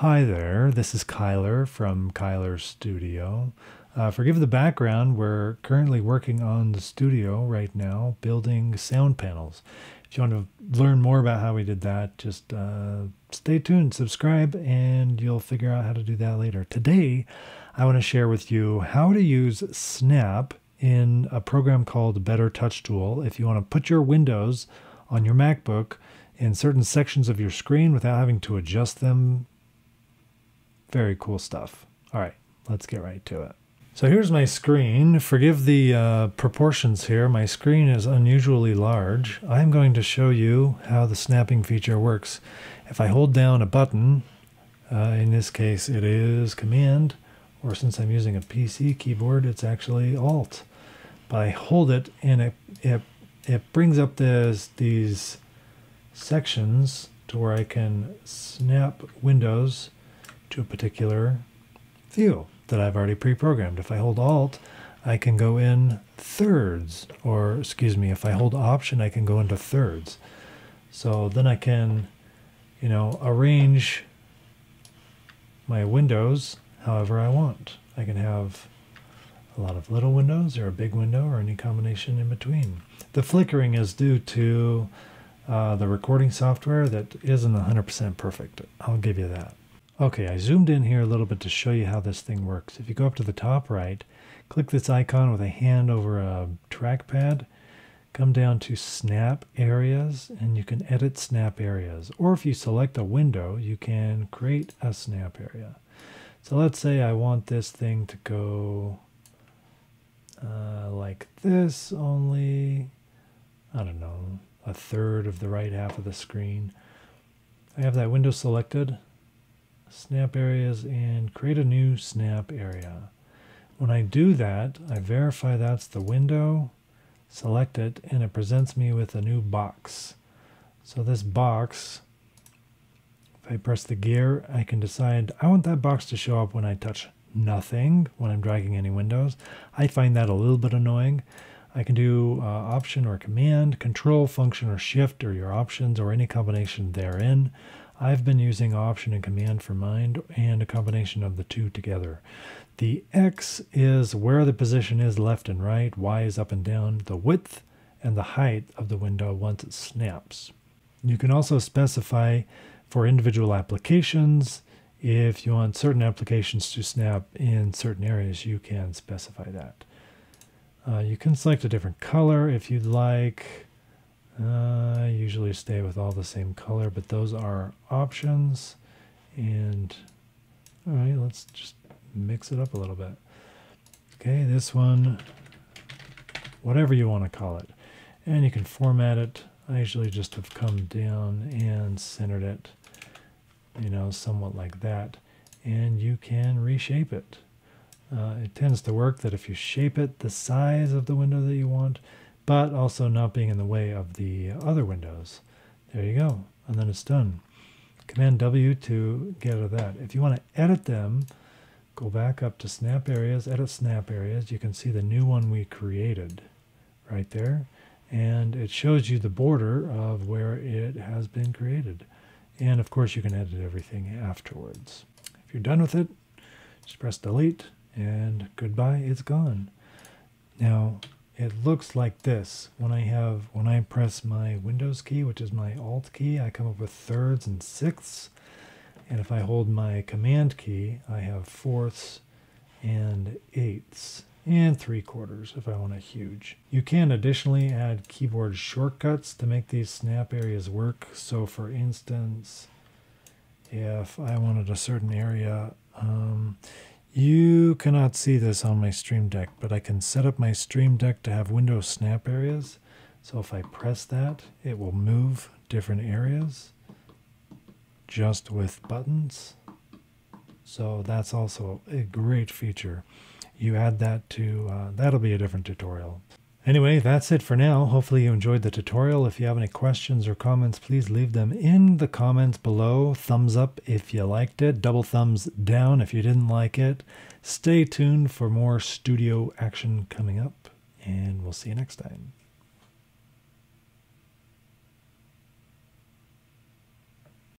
Hi there, this is Kyler from Kyler Studio. Uh, forgive the background, we're currently working on the studio right now, building sound panels. If you want to learn more about how we did that, just uh, stay tuned, subscribe, and you'll figure out how to do that later. Today, I want to share with you how to use Snap in a program called Better Touch Tool if you want to put your windows on your MacBook in certain sections of your screen without having to adjust them. Very cool stuff. All right, let's get right to it. So here's my screen. Forgive the uh, proportions here. My screen is unusually large. I'm going to show you how the snapping feature works. If I hold down a button, uh, in this case it is Command, or since I'm using a PC keyboard, it's actually Alt. But I hold it and it, it, it brings up this, these sections to where I can snap windows to a particular view that I've already pre-programmed. If I hold Alt, I can go in thirds, or excuse me, if I hold Option, I can go into thirds. So then I can, you know, arrange my windows however I want. I can have a lot of little windows or a big window or any combination in between. The flickering is due to uh, the recording software that isn't 100% perfect. I'll give you that. Okay, I zoomed in here a little bit to show you how this thing works. If you go up to the top right, click this icon with a hand over a trackpad, come down to snap areas, and you can edit snap areas. Or if you select a window, you can create a snap area. So let's say I want this thing to go uh, like this, only, I don't know, a third of the right half of the screen. I have that window selected snap areas and create a new snap area. When I do that, I verify that's the window, select it, and it presents me with a new box. So this box, if I press the gear, I can decide I want that box to show up when I touch nothing, when I'm dragging any windows. I find that a little bit annoying. I can do uh, option or command, control, function, or shift, or your options, or any combination therein. I've been using option and command for mind and a combination of the two together. The X is where the position is left and right, Y is up and down, the width and the height of the window once it snaps. You can also specify for individual applications, if you want certain applications to snap in certain areas, you can specify that. Uh, you can select a different color if you'd like. Uh, I usually stay with all the same color, but those are options. And all right, let's just mix it up a little bit. Okay, this one, whatever you want to call it. And you can format it. I usually just have come down and centered it, you know, somewhat like that. And you can reshape it. Uh, it tends to work that if you shape it the size of the window that you want, but also not being in the way of the other windows. There you go. And then it's done. Command W to get out of that. If you want to edit them, go back up to snap areas, edit snap areas. You can see the new one we created right there. And it shows you the border of where it has been created. And of course you can edit everything afterwards. If you're done with it, just press delete and goodbye, it's gone. Now, it looks like this. When I have when I press my Windows key, which is my Alt key, I come up with thirds and sixths. And if I hold my Command key, I have fourths and eighths and three quarters if I want a huge. You can additionally add keyboard shortcuts to make these snap areas work. So for instance, if I wanted a certain area, um, you cannot see this on my Stream Deck, but I can set up my Stream Deck to have window snap areas. So if I press that, it will move different areas just with buttons. So that's also a great feature. You add that to, uh, that'll be a different tutorial. Anyway, that's it for now. Hopefully you enjoyed the tutorial. If you have any questions or comments, please leave them in the comments below. Thumbs up if you liked it. Double thumbs down if you didn't like it. Stay tuned for more studio action coming up, and we'll see you next time.